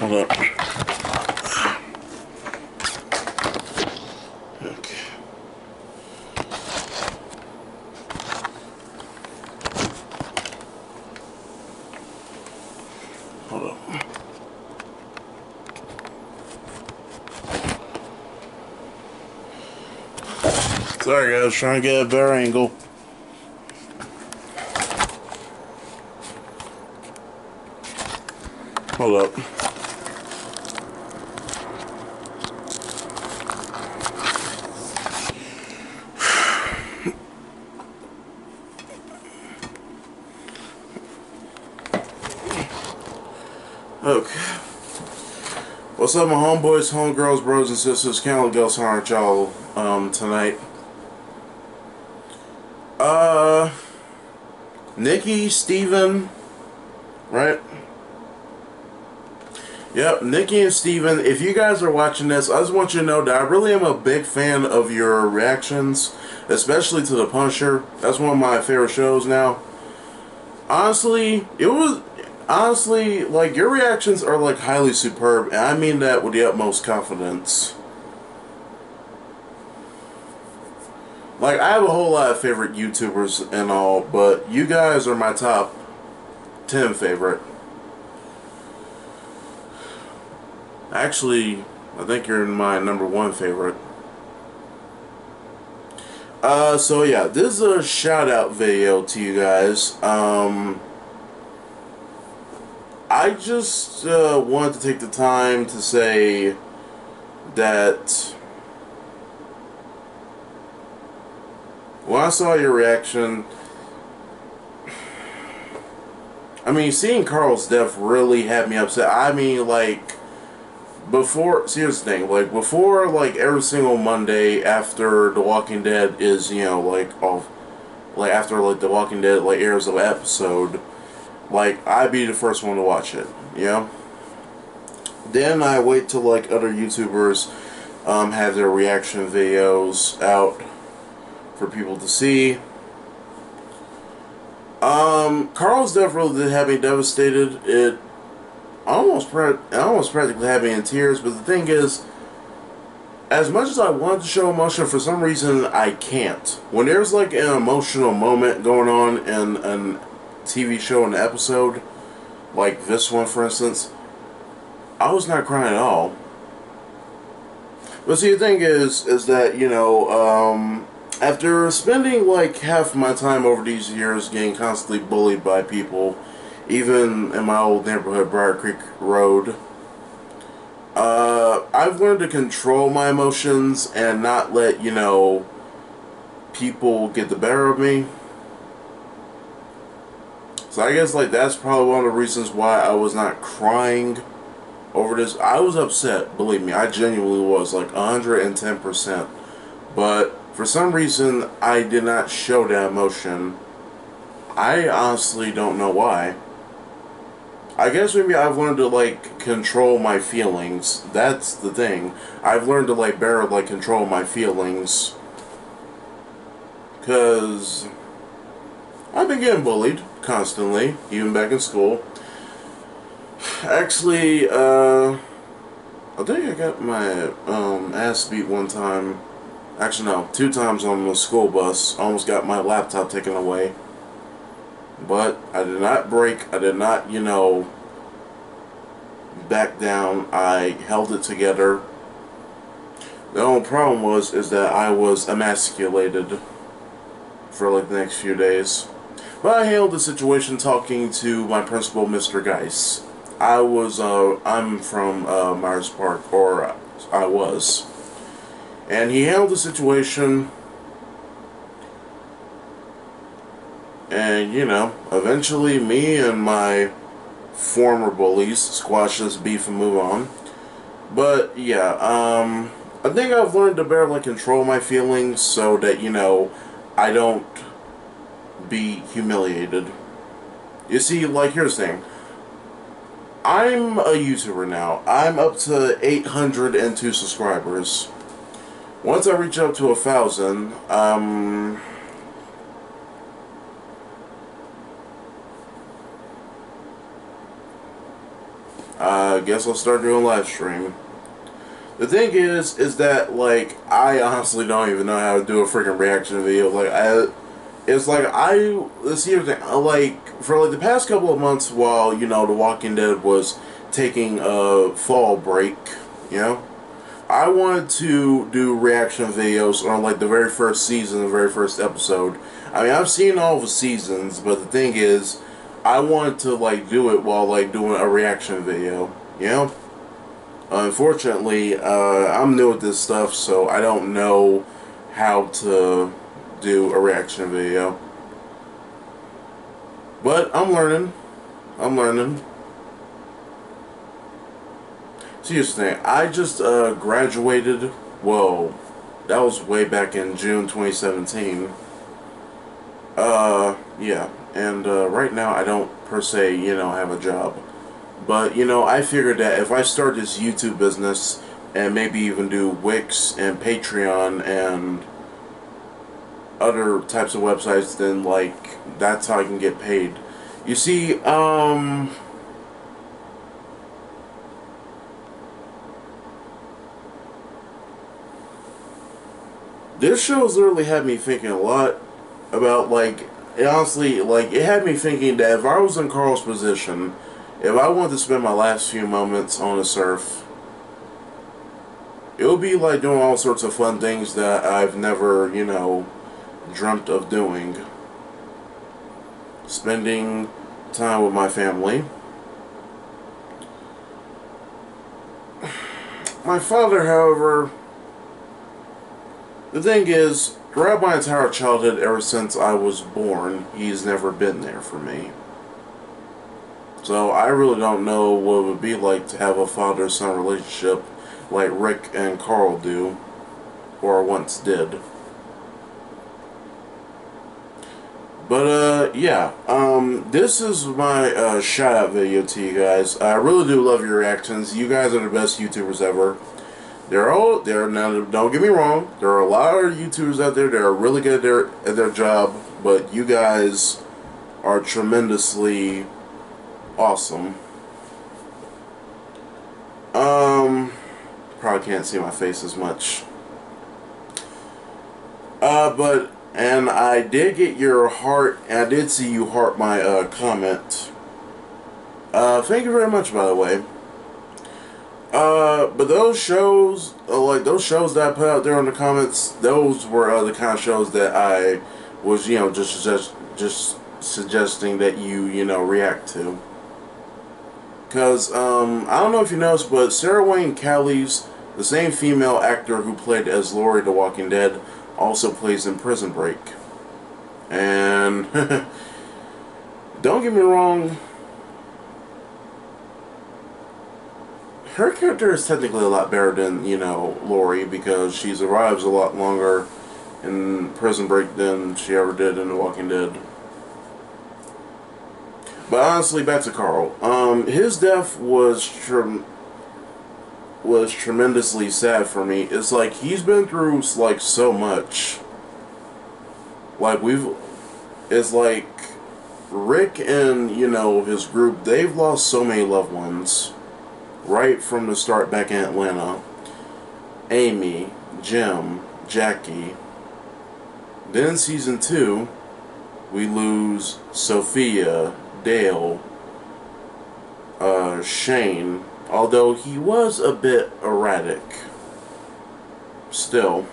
Hold up. Okay. Hold up. Sorry guys, trying to get a better angle. Hold up. Okay. What's up, my homeboys, homegirls, bros, and sisters? Countless Ghosts aren't y'all um, tonight. Uh, Nikki, Steven, right? Yep, Nikki and Steven, if you guys are watching this, I just want you to know that I really am a big fan of your reactions, especially to The Punisher. That's one of my favorite shows now. Honestly, it was honestly, like, your reactions are, like, highly superb, and I mean that with the utmost confidence. Like, I have a whole lot of favorite YouTubers and all, but you guys are my top 10 favorite. Actually, I think you're my number one favorite. Uh, so yeah, this is a shout out video to you guys. Um, I just uh, wanted to take the time to say that when I saw your reaction, I mean, seeing Carl's death really had me upset. I mean, like, before, see, here's the thing, like, before, like, every single Monday after The Walking Dead is, you know, like, off, like, after, like, The Walking Dead, like, airs an episode, like, I'd be the first one to watch it, you know? Then I wait till, like, other YouTubers, um, have their reaction videos out for people to see. Um, Carl's death really did have me devastated. It almost, almost practically had me in tears, but the thing is, as much as I want to show emotion, for some reason I can't. When there's like an emotional moment going on in a TV show, an episode, like this one for instance, I was not crying at all. But see, the thing is, is that, you know, um, after spending like half my time over these years getting constantly bullied by people, even in my old neighborhood, Briar Creek Road, uh, I've learned to control my emotions and not let, you know, people get the better of me. So I guess like that's probably one of the reasons why I was not crying over this. I was upset, believe me, I genuinely was like 110%. But for some reason, I did not show that emotion. I honestly don't know why. I guess maybe I've learned to like control my feelings. That's the thing. I've learned to like better like control my feelings. Cause I've been getting bullied constantly, even back in school. Actually, uh, I think I got my um, ass beat one time. Actually, no, two times on the school bus. Almost got my laptop taken away. But I did not break. I did not, you know, back down. I held it together. The only problem was is that I was emasculated for like the next few days. But I handled the situation talking to my principal, Mr. Geis. I was, uh, I'm from uh, Myers Park, or I was. And he handled the situation. And, you know, eventually me and my former bullies squash this beef and move on. But, yeah, um, I think I've learned to barely control my feelings so that, you know, I don't be humiliated. You see, like, here's the thing. I'm a YouTuber now. I'm up to 802 subscribers. Once I reach up to a thousand, um... I guess I'll start doing live stream. The thing is, is that like I honestly don't even know how to do a freaking reaction video. Like I, it's like I this year. Like for like the past couple of months, while you know The Walking Dead was taking a fall break, you know, I wanted to do reaction videos on like the very first season, the very first episode. I mean, I've seen all the seasons, but the thing is I wanted to like do it while like doing a reaction video, you know? Unfortunately, uh, I'm new at this stuff, so I don't know how to do a reaction video. But I'm learning. I'm learning. Seriously, I just uh, graduated. Well, that was way back in June 2017. Uh, yeah and uh, right now I don't per se, you know, have a job. But, you know, I figured that if I start this YouTube business and maybe even do Wix and Patreon and other types of websites, then, like, that's how I can get paid. You see, um... This show's literally had me thinking a lot about, like, honestly, like, it had me thinking that if I was in Carl's position, if I wanted to spend my last few moments on the surf, it would be like doing all sorts of fun things that I've never, you know, dreamt of doing. Spending time with my family. My father, however, the thing is, Throughout my entire childhood, ever since I was born, he's never been there for me. So I really don't know what it would be like to have a father-son relationship like Rick and Carl do, or once did. But, uh, yeah, um, this is my, uh, shout-out video to you guys. I really do love your reactions. You guys are the best YouTubers ever. There are all there now. Don't get me wrong. There are a lot of YouTubers out there that are really good at their at their job, but you guys are tremendously awesome. Um, probably can't see my face as much. Uh, but and I did get your heart. And I did see you heart my uh, comment. Uh, thank you very much, by the way. Uh, but those shows, uh, like those shows that I put out there in the comments, those were the kind of shows that I was, you know, just just just suggesting that you, you know, react to. Cause um, I don't know if you noticed, but Sarah Wayne Callies, the same female actor who played as Lori The Walking Dead, also plays in Prison Break. And don't get me wrong, her character is technically a lot better than, you know, Lori because she survives a lot longer in Prison Break than she ever did in The Walking Dead. But honestly, back to Carl. Um, his death was was tremendously sad for me. It's like he's been through like so much. Like we've, it's like Rick and you know his group. They've lost so many loved ones right from the start back in Atlanta. Amy, Jim, Jackie. Then season two, we lose Sophia, Dale, uh, Shane, although he was a bit erratic. Still.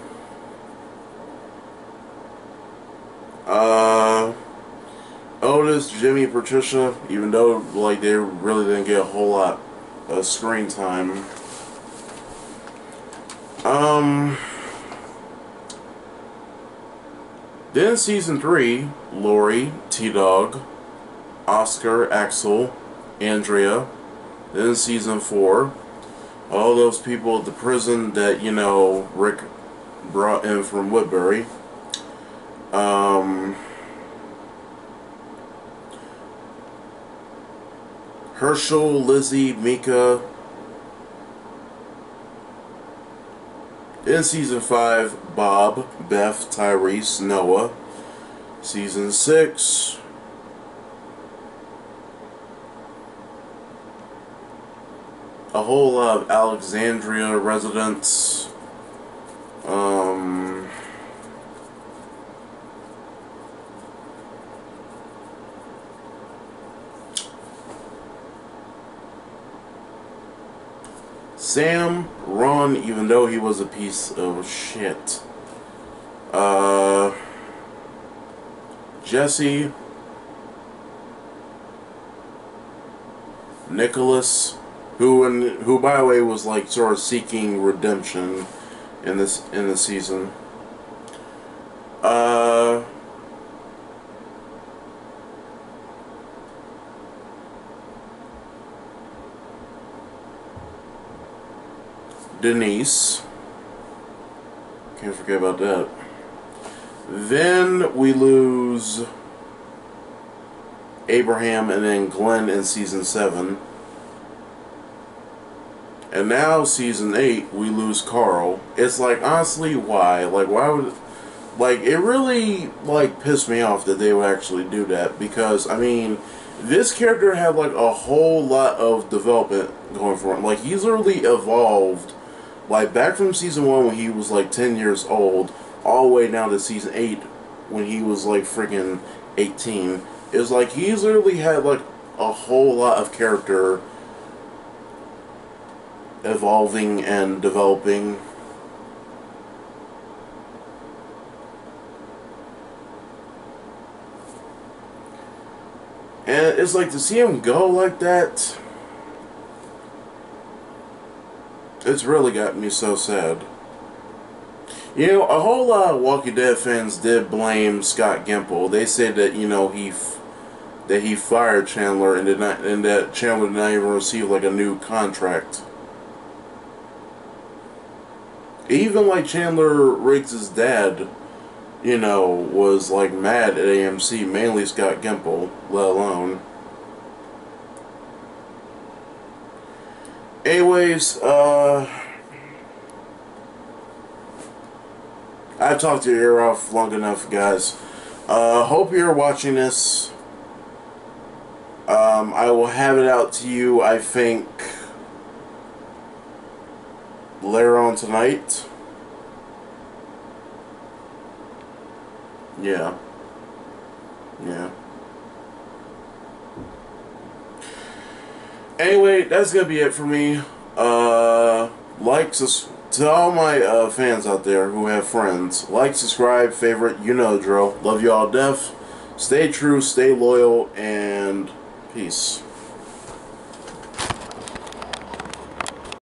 Uh, Otis, Jimmy, Patricia, even though like they really didn't get a whole lot of screen time. Um. Then season three, Lori, T Dog, Oscar, Axel, Andrea. Then season four, all those people at the prison that you know Rick brought in from Woodbury. Um. Hershel, Lizzie, Mika. In season 5, Bob, Beth, Tyrese, Noah. Season 6. A whole lot of Alexandria residents. Um, Sam, Ron, even though he was a piece of shit. Uh, Jesse, Nicholas, who and who by the way was like sort of seeking redemption in this in the season. Uh Denise. Can't forget about that. Then we lose Abraham and then Glenn in season 7. And now season 8 we lose Carl. It's like honestly why? Like why would like it really like pissed me off that they would actually do that because I mean this character had like a whole lot of development going for him. Like he's literally evolved like back from season 1 when he was like 10 years old all the way down to season 8 when he was like freaking 18 is like he's literally had like a whole lot of character evolving and developing. And it's like to see him go like that. It's really got me so sad. You know, a whole lot of Walking Dead fans did blame Scott Gimple. They said that you know he that he fired Chandler and did not, and that Chandler did not even receive like a new contract. Even like Chandler Riggs' dad, you know, was like mad at AMC, mainly Scott Gimple, let alone. Anyways, uh. I've talked your ear off long enough, guys. Uh, hope you're watching this. Um, I will have it out to you, I think, later on tonight. Yeah. Yeah. Anyway, that's gonna be it for me. Uh, like, subscribe to all my uh, fans out there who have friends, like, subscribe, favorite, you know, drill. Love you all deaf. Stay true, stay loyal, and peace.